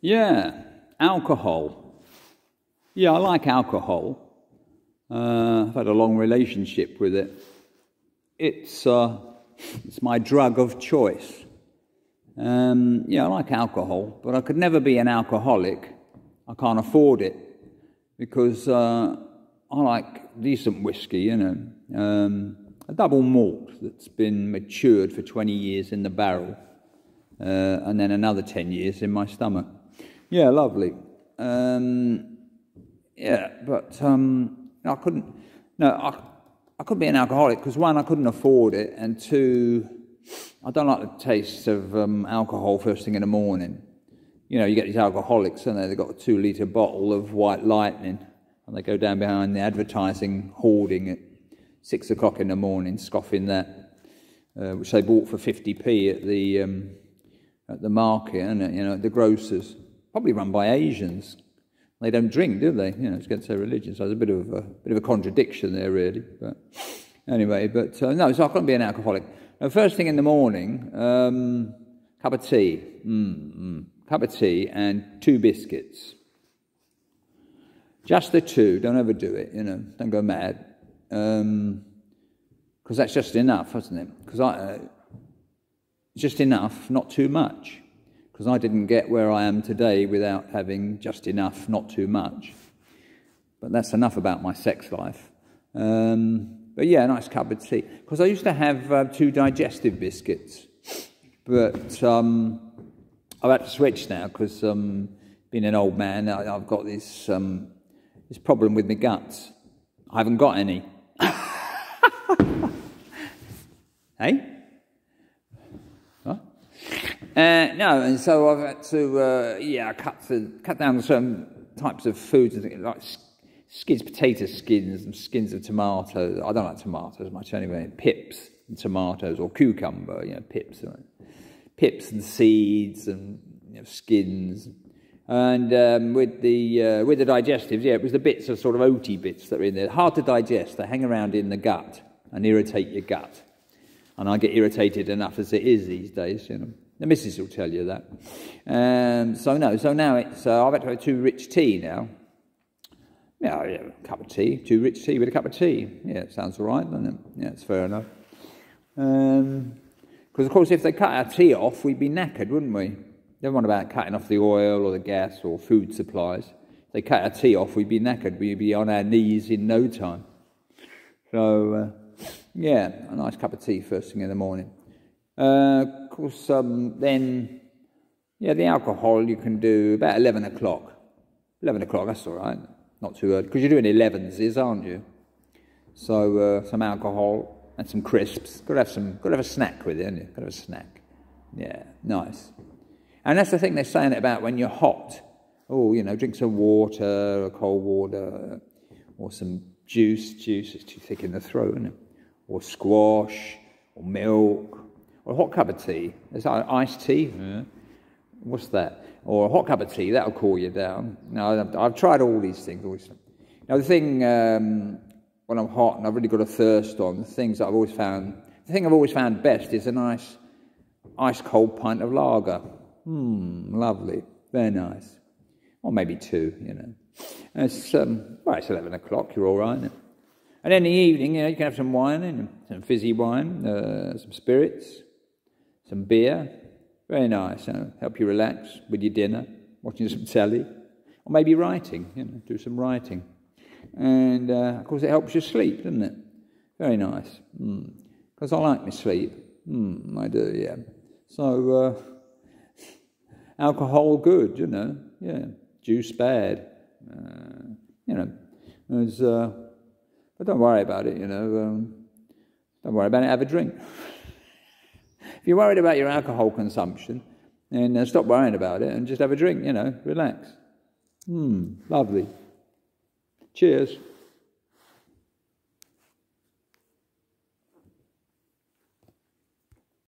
Yeah, alcohol. Yeah, I like alcohol. Uh, I've had a long relationship with it. It's, uh, it's my drug of choice. Um, yeah, I like alcohol, but I could never be an alcoholic. I can't afford it because uh, I like decent whiskey, you know. Um, a double malt that's been matured for 20 years in the barrel, uh, and then another 10 years in my stomach. Yeah, lovely. Um, yeah, but um, I couldn't. No, I, I couldn't be an alcoholic because one, I couldn't afford it, and two, I don't like the taste of um, alcohol first thing in the morning. You know, you get these alcoholics, and they've got a two litre bottle of white lightning, and they go down behind the advertising hoarding at six o'clock in the morning, scoffing that, uh, which they bought for 50p at the, um, at the market, and you know, at the grocers, probably run by Asians. They don't drink, do they? You know, it's against their religion, so there's a bit of a bit of a contradiction there, really. But anyway, but uh, no, so I couldn't be an alcoholic. Now, first thing in the morning, um, cup of tea, mm, mm, cup of tea, and two biscuits. Just the two. Don't overdo it. You know, don't go mad because um, that's just enough, isn't it? Because I, uh, just enough, not too much. Because I didn't get where I am today without having just enough, not too much. But that's enough about my sex life. Um, but yeah, a nice cup of tea. Because I used to have uh, two digestive biscuits, but um, I've had to switch now because um, being an old man, I, have got this um, this problem with my guts. I haven't got any. hey? Uh, no, and so I've had to, uh, yeah, cut, to, cut down certain types of foods, like skins, potato skins, and skins of tomatoes. I don't like tomatoes much anyway. Pips and tomatoes, or cucumber, you know, pips. And, Pips and seeds and you know, skins. And um, with the uh, with the digestives, yeah, it was the bits of sort of oaty bits that were in there, hard to digest. They hang around in the gut and irritate your gut. And I get irritated enough as it is these days, you know. The missus will tell you that. Um, so no, so now it's uh, I've had to have two rich tea now. Yeah, yeah, a cup of tea, two rich tea with a cup of tea. Yeah, it sounds all right, doesn't it? Yeah, it's fair enough. Because um, of course, if they cut our tea off, we'd be knackered, wouldn't we? Never mind about cutting off the oil or the gas or food supplies. If they cut our tea off, we'd be knackered. We'd be on our knees in no time. So, uh, yeah, a nice cup of tea first thing in the morning. Uh, of course, um, then, yeah, the alcohol you can do about 11 o'clock. 11 o'clock, that's all right. Not too early. Because you're doing 11s, aren't you? So, uh, some alcohol and some crisps. Got to have some, got to have a snack with it, haven't you? Got to have a snack. Yeah, nice. And that's the thing they're saying about when you're hot. Oh, you know, drink some water or cold water or some juice. Juice is too thick in the throat, isn't it? Or squash or milk or a hot cup of tea. Is that iced tea? Yeah. What's that? Or a hot cup of tea, that'll cool you down. No, I've, tried all these things. These Now, the thing, um, when I'm hot and I've really got a thirst on, the things I've always found, the thing I've always found best is a nice ice cold pint of lager. Hmm, lovely. Very nice. Or maybe two, you know. It's, um, well, it's 11 o'clock, you're all right. And in the evening, you know, you can have some wine, and some fizzy wine, uh, some spirits, some beer. Very nice. You know, help you relax with your dinner, watching some telly, or maybe writing, you know, do some writing. And, uh, of course, it helps you sleep, doesn't it? Very nice. Because mm. I like my sleep. Mm, I do, yeah. So, uh, alcohol good, you know, yeah, juice bad, uh, you know. There's, uh, but don't worry about it, you know. Um, don't worry about it. Have a drink. if you're worried about your alcohol consumption, then uh, stop worrying about it and just have a drink. You know, relax. Hmm, lovely. Cheers.